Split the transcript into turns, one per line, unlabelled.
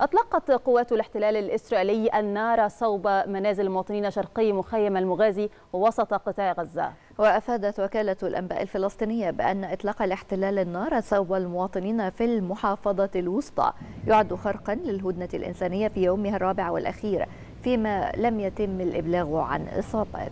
أطلقت قوات الاحتلال الإسرائيلي النار صوب منازل المواطنين شرقي مخيم المغازي وسط قطاع غزة.
وأفادت وكالة الأنباء الفلسطينية بأن إطلاق الاحتلال النار صوب المواطنين في المحافظة الوسطى يعد خرقا للهدنة الإنسانية في يومها الرابع والأخير فيما لم يتم الإبلاغ عن إصابات.